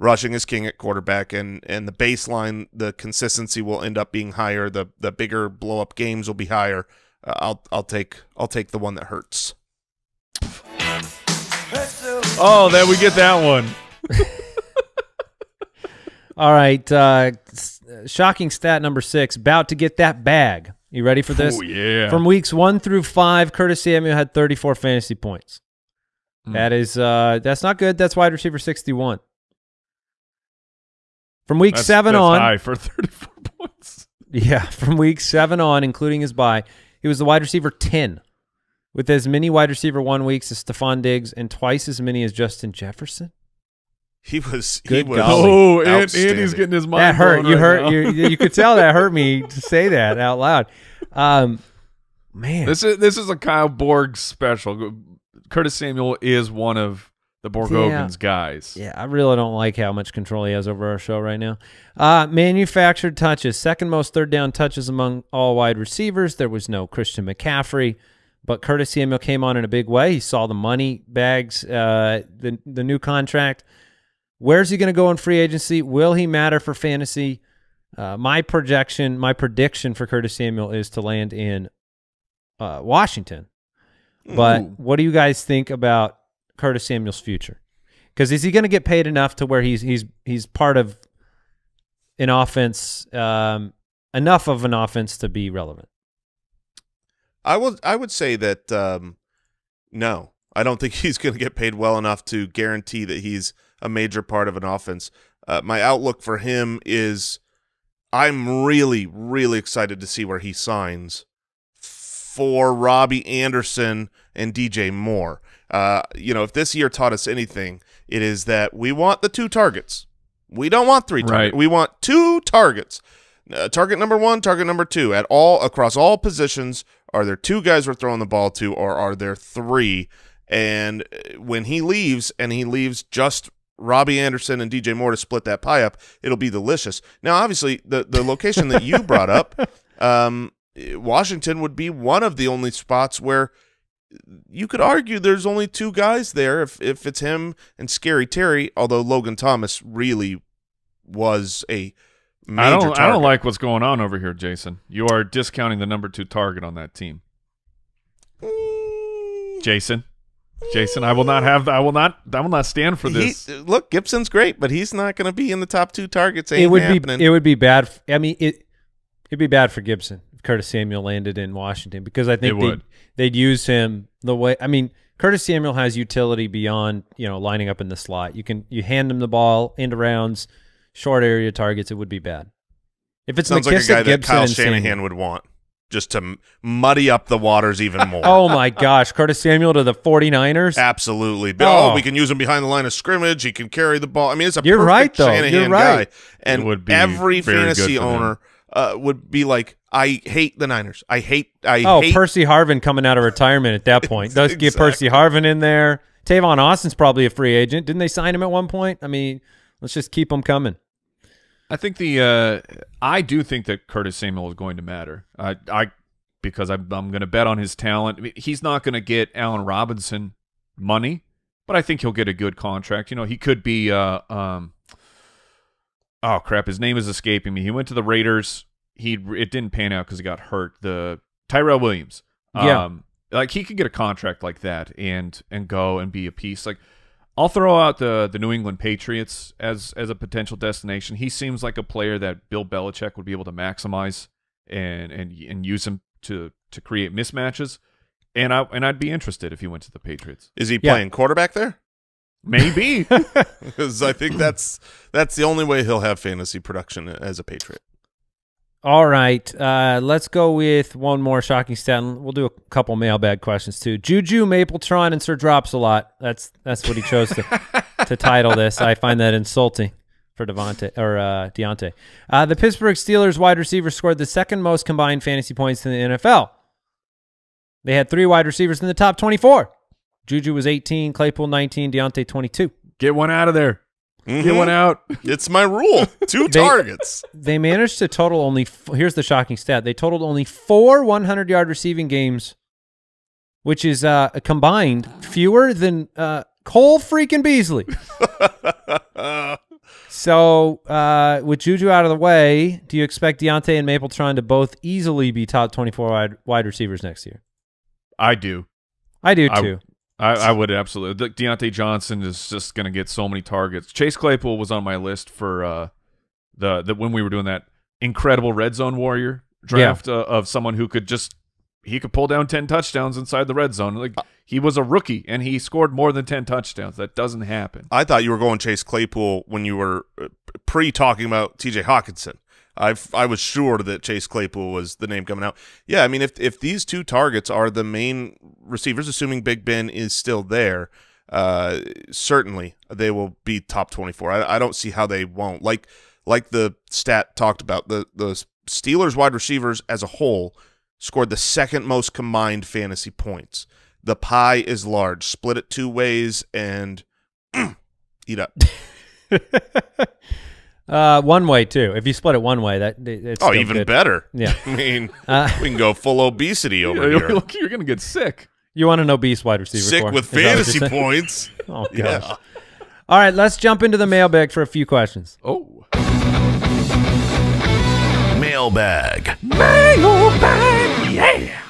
rushing is king at quarterback, and and the baseline, the consistency will end up being higher. The the bigger blow up games will be higher. Uh, I'll I'll take I'll take the one that hurts. Oh, then we get that one. All right. Uh, shocking stat number six. About to get that bag. You ready for this? Oh yeah. From weeks one through five, Curtis Samuel had 34 fantasy points. Hmm. That is, uh, that's not good. That's wide receiver 61. From week That's- seven that's on, high for 34 points. yeah, from week seven on, including his bye, he was the wide receiver 10 with as many wide receiver one weeks as Stefon Diggs and twice as many as Justin Jefferson. He was Good he was golly. Oh, and outstanding. Andy's getting his mind that hurt. blown You right hurt. now. You you could tell that hurt me to say that out loud. Um, man, This is this is a Kyle Borg special. Curtis Samuel is one of the Borgogens guys. Yeah, I really don't like how much control he has over our show right now. Uh, manufactured touches, second most third down touches among all wide receivers. There was no Christian McCaffrey, but Curtis Samuel came on in a big way. He saw the money bags, uh, the the new contract. Where's he going to go in free agency? Will he matter for fantasy? Uh, my projection, my prediction for Curtis Samuel is to land in uh, Washington. But Ooh. what do you guys think about Curtis Samuel's future? Because is he going to get paid enough to where he's he's he's part of an offense, um, enough of an offense to be relevant? I would I would say that um, no, I don't think he's going to get paid well enough to guarantee that he's a major part of an offense. Uh, my outlook for him is I'm really really excited to see where he signs for Robbie Anderson and DJ Moore. Uh, you know, if this year taught us anything, it is that we want the two targets. We don't want three targets. Right. We want two targets. Uh, target number one, target number two. At all across all positions, are there two guys we're throwing the ball to, or are there three? And uh, when he leaves, and he leaves just Robbie Anderson and DJ Moore to split that pie up, it'll be delicious. Now, obviously, the the location that you brought up, um, Washington would be one of the only spots where you could argue there's only two guys there if if it's him and Scary Terry. Although Logan Thomas really was a major I don't. target. I don't like what's going on over here, Jason. You are discounting the number two target on that team, mm. Jason. Jason, I will not have. I will not. I will not stand for this. He, look, Gibson's great, but he's not going to be in the top two targets. Ain't it would happening. be it would be bad. f- I mean, it it'd be bad for Gibson if Curtis Samuel landed in Washington because I think they'd, they'd use him the way. I mean, Curtis Samuel has utility beyond you know lining up in the slot. You can you hand him the ball into rounds, short area targets. It would be bad. If it's Sounds McKissic, like a guy that Gibson, Kyle Shanahan Samuel. would want just to muddy up the waters even more. Oh my gosh, Curtis Samuel to the 49ers. Absolutely. But, oh. Oh. we can use him behind the line of scrimmage. He can carry the ball. I mean, it's a You're perfect right, though. Shanahan You're right. guy. And would be every fantasy for them. owner uh, would be like, I hate the Niners. I hate. I Oh, hate. Percy Harvin coming out of retirement at that point. Let's get Percy Harvin in there. Tavon Austin's probably a free agent. Didn't they sign him at one point? I mean, let's just keep him coming. I think the. Uh, I do think that Curtis Samuel is going to matter. I. I because I'm. I'm going to bet on his talent. I mean, he's not going to get Allen Robinson money, but I think he'll get a good contract. You know, he could be. Uh. Um. Oh crap! His name is escaping me. He went to the Raiders. He it didn't pan out because he got hurt. The Tyrell Williams. Yeah. Um, like he could get a contract like that and and go and be a piece. Like I'll throw out the the New England Patriots as as a potential destination. He seems like a player that Bill Belichick would be able to maximize and and and use him to to create mismatches. And I and I'd be interested if he went to the Patriots. Is he Yeah. playing quarterback there? Maybe. Because I think that's that's the only way he'll have fantasy production as a Patriot. All right, uh, let's go with one more shocking stat. and We'll do a couple mailbag questions too. Juju Mapletron and Sir Drops a lot. That's that's what he chose to to title this. I find that insulting for Devontae or uh, Diontae. Uh, the Pittsburgh Steelers wide receiver scored the second most combined fantasy points in the NFL. They had three wide receivers in the top twenty-four. Juju was eighteen, Claypool nineteen, Diontae twenty-two. Get one out of there. Get Mhm. one out. It's my rule. Two They- targets. They managed to total only. Here's the shocking stat: they totaled only four 100 yard receiving games, which is uh, combined fewer than uh, Cole freaking Beasley. so uh, with Juju out of the way, do you expect Diontae and Mapletron to both easily be top 24 wide, wide receivers next year? I do. I do I- too. I, I would absolutely. De- Diontae Johnson is just going to get so many targets. Chase Claypool was on my list for uh, the the when we were doing that incredible red zone warrior draft uh, of someone who could just he could pull down ten touchdowns inside the red zone. Like he was a rookie and he scored more than ten touchdowns. That doesn't happen. I thought you were going Chase Claypool when you were uh, pre talking about T.J. Hockenson. I I was sure that Chase Claypool was the name coming out. Yeah, I mean if if these two targets are the main receivers, assuming Big Ben is still there, uh, certainly they will be top twenty four. I, I don't see how they won't. Like like the stat talked about the the Steelers wide receivers as a whole scored the second most combined fantasy points. The pie is large. Split it two ways and eat up. Uh, one way too. If you split it one way, that it's Oh, even good. better. Yeah. I mean, Uh, we can go full obesity over You're, here. you're going to get sick. You want an obese wide receiver? Sick core. with Is that what you're fantasy points. Oh gosh. Yeah. All right, let's jump into the mailbag for a few questions. Oh, Mailbag. Mailbag. Yeah.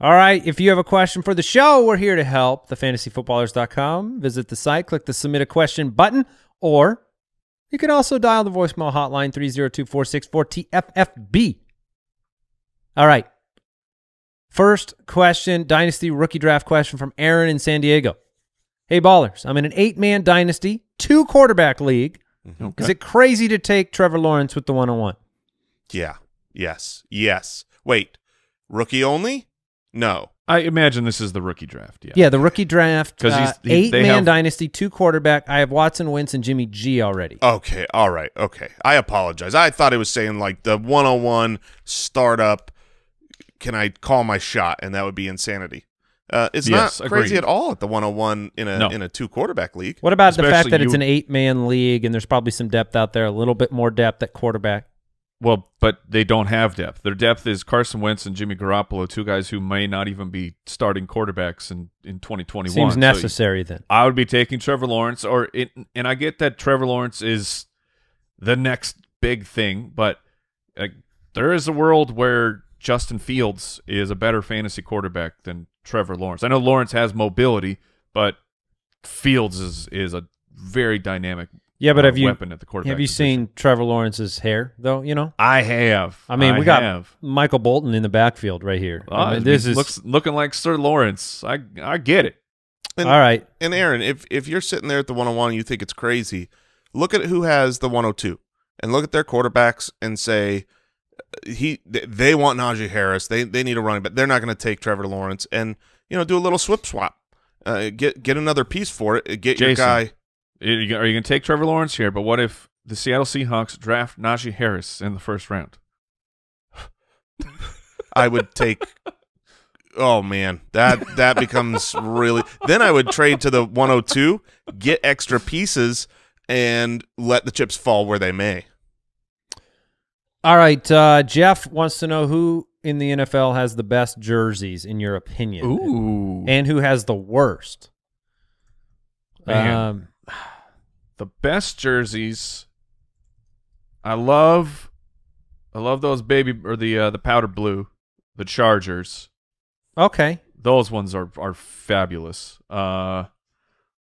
All right, if you have a question for the show, we're here to help. TheFantasyFootballers.com. Visit the site, click the submit a question button, or you can also dial the voicemail hotline 302-464-TFFB. All right. First question, Dynasty rookie draft question from Aaron in San Diego. Hey, ballers, I'm in an eight-man Dynasty, two quarterback league. Mm-hmm. okay. Is it crazy to take Trevor Lawrence with the one-on-one? Yeah. Yes. Yes. Wait. Rookie only? No. I imagine this is the rookie draft. Yeah. Yeah, the rookie draft, 'Cause uh, he's- he- eight man have- dynasty, two quarterback. I have Watson, Wentz, and Jimmy G already. Okay, all right, okay. I apologize. I thought it was saying like the 101 startup. Can I call my shot? And that would be insanity. Uh, it's Yes, not crazy agreed. at all at the 101 in a No. in a two quarterback league. What about the fact Especially that it's an eight man league and there's probably some depth out there, a little bit more depth at quarterback? Well, but they don't have depth. Their depth is Carson Wentz and Jimmy Garoppolo, two guys who may not even be starting quarterbacks in, in 2021. Seems So necessary then. I would be taking Trevor Lawrence, or it, and I get that Trevor Lawrence is the next big thing, but uh, there is a world where Justin Fields is a better fantasy quarterback than Trevor Lawrence. I know Lawrence has mobility, but Fields is is a very dynamic Yeah, but uh, have you weapon at the quarterback. have you position. seen Trevor Lawrence's hair though? You know, I have. I mean, we got have. Michael Bolton in the backfield right here. I Ah, mean, this is looks looking like Sir Lawrence. I I get it. And, all right. And Aaron, if if you're sitting there at the 101 and you think it's crazy, look at who has the 102 and look at their quarterbacks and say uh, he they want Najee Harris. They they need a running back. They're not going to take Trevor Lawrence and you know do a little swip swap. Uh, get get another piece for it. Get your guy. Are you going to take Trevor Lawrence here? But what if the Seattle Seahawks draft Najee Harris in the first round? I would take. Oh man, that that becomes really. Then I would trade to the 102, get extra pieces, and let the chips fall where they may. All right. Uh, Jeff wants to know who in the NFL has the best jerseys in your opinion, Ooh, and who has the worst. Man. Um, the best jerseys. I love, I love those baby or the uh, the powder blue, the Chargers. okay. Those ones are are fabulous. Uh,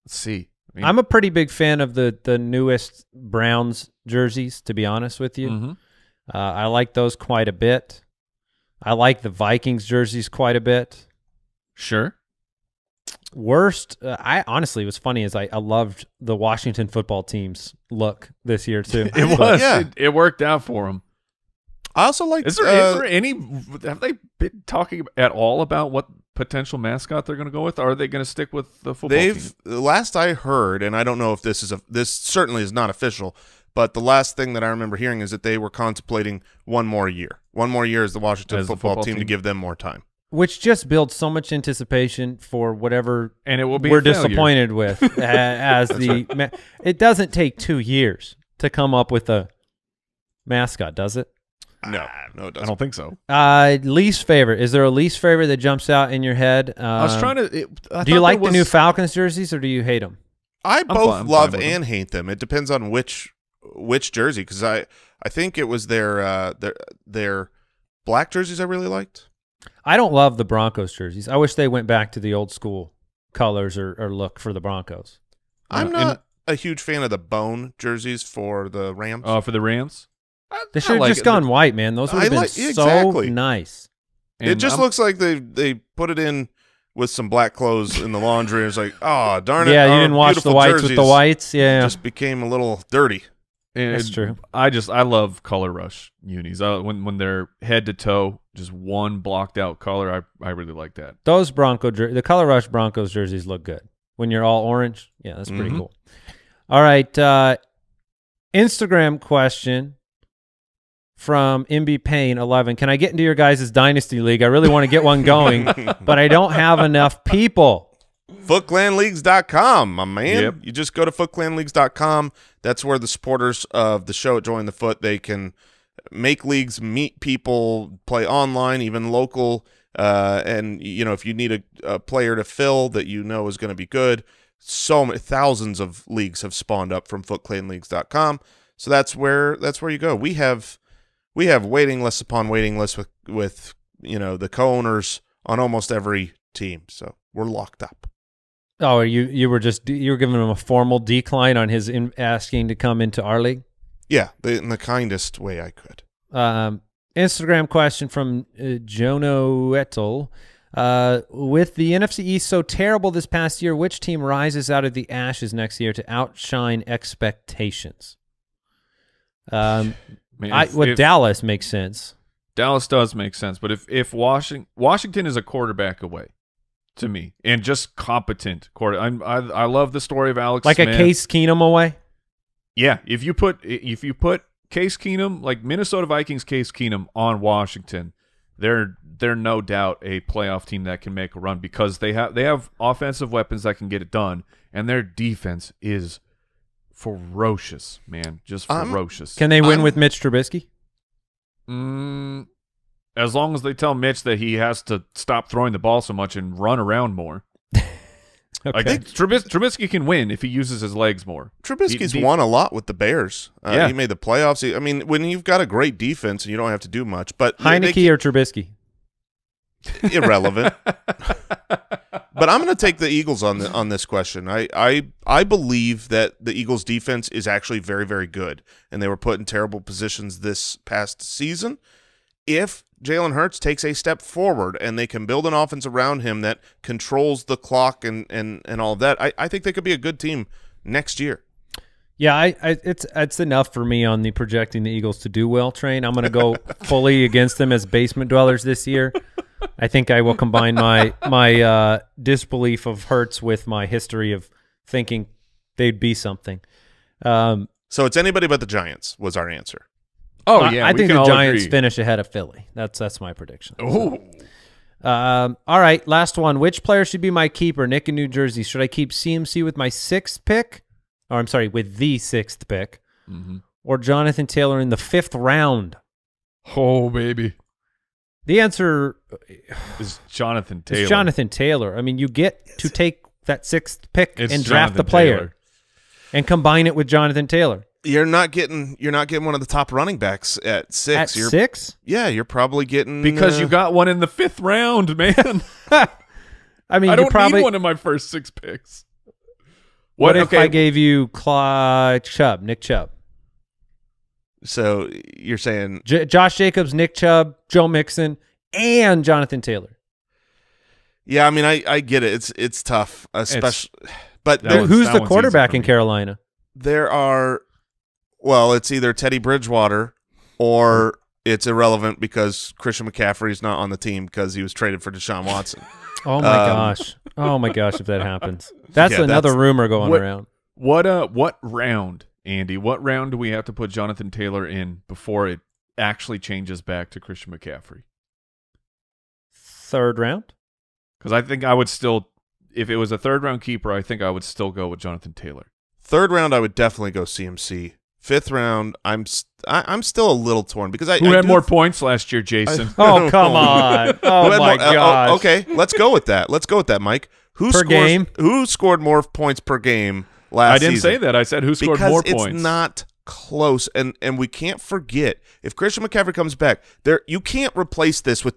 let's see. I mean, I'm a pretty big fan of the the newest Browns jerseys. To be honest with you, mhm. uh, I like those quite a bit. I like the Vikings jerseys quite a bit. sure. Worst, uh, I honestly was funny as I, I loved the Washington football team's look this year too. It But- was. yeah. It, it worked out for them. I also like. Is there, uh, is there any? Have they been talking at all about what potential mascot they're going to go with? Or are they going to stick with the football They've team? the last I heard, and I don't know if this is a this certainly is not official, but the last thing that I remember hearing is that they were contemplating one more year, one more year as the Washington As the football, football team, to give them more time. Which just builds so much anticipation for whatever And it will be. we're disappointed with as the ma- it doesn't take two years to come up with a mascot does it No, no, it I doesn't. don't think so. uh least favorite is there a least favorite that jumps out in your head uh, I was trying to. It, do you like there the new falcons jerseys or do you hate them I I'm both fine- love fine with and hate them. It depends on which which jersey because I I think it was their uh their their black jerseys I really liked. I don't love the broncos jerseys i wish they went back to the old school colors or, or look for the broncos I'm Uh, and- not a huge fan of the bone jerseys for the Rams. Uh, for the Rams. I- they should have like just it. gone white man those would have been like- so exactly. nice it just I'm- looks like they they put it in with some black clothes in the laundry. It's like, oh darn it! yeah you our didn't wash the whites with the whites yeah Just became a little dirty. And That's true. I just I love color rush unis. Uh, when when they're head to toe, just one blocked out color. I I really like that. Those Bronco jer- the Color Rush Broncos jerseys look good when you're all orange. Yeah, that's pretty Mhm. cool. All right, uh, Instagram question from MB Payne eleven. Can I get into your guys' dynasty league? I really want to get one going, but I don't have enough people. FootClanLeagues.com, my man. Yep. You just go to FootClanLeagues.com. That's where the supporters of the show at Join the Foot, they can make leagues, meet people, play online, even local. Uh, and, you know, if you need a, a player to fill that you know is going to be good, so many thousands of leagues have spawned up from FootClanLeagues.com. So that's where that's where you go. We have we have waiting lists upon waiting lists with with you know the co-owners on almost every team. So we're locked up. Oh, you you were just you were giving him a formal decline on his in, asking to come into our league. Yeah, the, in the kindest way I could. Um, Instagram question from uh, Jono Etel. Uh, with the NFC East so terrible this past year, which team rises out of the ashes next year to outshine expectations? Um, Man, I, if- with if- Dallas makes sense. Dallas does make sense, but if if Washington Washington is a quarterback away to me and just competent quarter, I'm, I I love the story of Alex Like Smith. a Case Keenum away. Yeah, if you put if you put Case Keenum like Minnesota Vikings Case Keenum on Washington, they're they're no doubt a playoff team that can make a run because they have they have offensive weapons that can get it done, and their defense is ferocious, man, just I'm- ferocious. Can they win I'm- with Mitch Trubisky? Mm, as long as they tell Mitch that he has to stop throwing the ball so much and run around more. Okay. Like Trubis- Trubisky can win if he uses his legs more. Trubisky's He- he- won a lot with the Bears. Uh, Yeah. He made the playoffs. He- I mean, when you've got a great defense and you don't have to do much, but they- they Heinicke or Trubisky? irrelevant. but I'm going to take the Eagles on the on this question. I, I I believe that the Eagles defense is actually very very good, and they were put in terrible positions this past season. If Jalen Hurts takes a step forward and they can build an offense around him that controls the clock and and and all of that, I, I think they could be a good team next year. Yeah, I, I it's it's enough for me on the projecting the Eagles to do well train. I'm going to go fully against them as basement dwellers this year. I think I will combine my my uh, disbelief of Hurts with my history of thinking they'd be something. Um, So it's anybody but the Giants was our answer. Oh I- yeah, I think the Giants agree. finish ahead of Philly. That's that's my prediction. Oh, Um, all right, last one. Which player should be my keeper? Nick in New Jersey. Should I keep CMC with my sixth pick? Or I'm sorry, with the sixth pick, Mhm. or Jonathan Taylor in the fifth round? oh baby, The answer is Jonathan Taylor. is Jonathan Taylor. I mean, you get to take that sixth pick It's and draft the player Taylor. and combine it with Jonathan Taylor You're not getting you're not getting one of the top running backs at six. at you're, six. Yeah, you're probably getting because uh, you got one in the fifth round, man. I mean, I don't probably. need one of my first six picks. what if okay, I gave you Clyde Chubb, Nick Chubb, So you're saying J- Josh Jacobs, Nick Chubb, Joe Mixon, and Jonathan Taylor? Yeah, I mean, I, I get it. It's it's tough, especially. But there, one's- Who's the quarterback in. Carolina? there are, well, it's either Teddy Bridgewater or it's irrelevant because Christian McCaffrey is not on the team because he was traded for Deshaun Watson. Oh my Um, gosh! Oh my gosh! If that happens, that's Yeah, another that's- rumor going What- around. What uh what round, Andy? What round do we have to put Jonathan Taylor in before it actually changes back to Christian McCaffrey? Third round. Because I think I would still, if it was a third round keeper, I think I would still go with Jonathan Taylor. Third round, I would definitely go CMC. Fifth round, I'm st- I, I'm still a little torn because I Who I had more th- points last year, Jason? Oh come on! Oh my more- uh, oh, okay, let's go with that. Let's go with that, Mike. Who Per scores, game? Who scored more points per game last? I didn't season? say that. I said who scored because more it's points. not close, and and we can't forget if Christian McCaffrey comes back, there you can't replace this with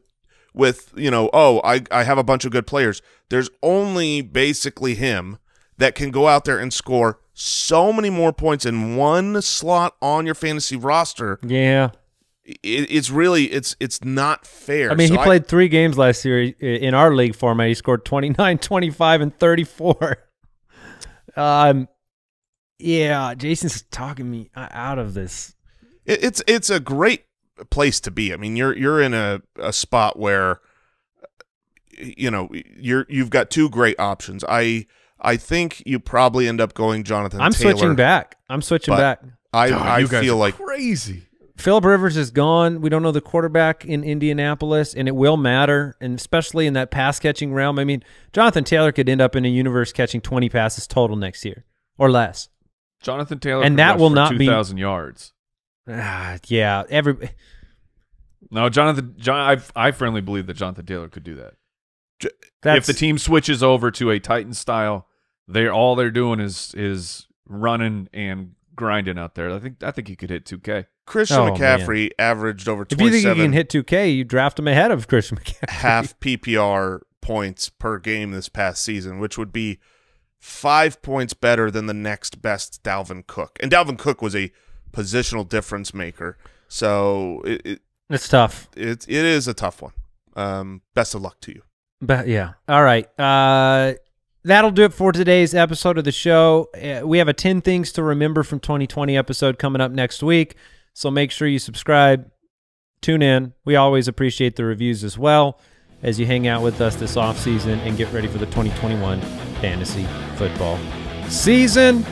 with you know oh I I have a bunch of good players. There's only basically him that can go out there and score so many more points in one slot on your fantasy roster. Yeah, It, it's really it's it's not fair. I mean, So he played three games last year in our league format. He scored 29, 25, and 34. Um, yeah, Jason's talking me out of this. It, it's it's a great place to be. I mean, you're you're in a, a spot where you know you're you've got two great options. I I think you probably end up going Jonathan. I'm Taylor, switching back. I'm switching back. I God, I you guys feel like crazy. Philip Rivers is gone. We don't know the quarterback in Indianapolis, and it will matter, and especially in that pass catching realm. I mean, Jonathan Taylor could end up in a universe catching 20 passes total next year or less. Jonathan Taylor And that rush will for not be- 2,000 yards. Ah, yeah, every No, Jonathan. John, I I firmly believe that Jonathan Taylor could do that. that's if the team switches over to a Titan style, they're all they're doing is is running and grinding out there. I think I think he could hit 2K. Christian Oh, McCaffrey averaged over If you think he can hit 2K, you draft him ahead of Christian McCaffrey. half PPR points per game this past season, which would be five points better than the next best Dalvin Cook. And Dalvin Cook was a positional difference maker, so it, it It's tough. it, it is a tough one. Um, best of luck to you. But yeah. All right. Uh, that'll do it for today's episode of the show. Uh, we have a 10 things to remember from 2020 episode coming up next week. So make sure you subscribe, tune in. We always appreciate the reviews as well as you hang out with us this off season and get ready for the 2021 fantasy football season.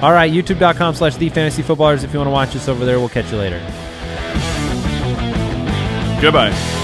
All right, youtube.com slash the fantasy footballers. If you want to watch us over there, we'll catch you later. Goodbye.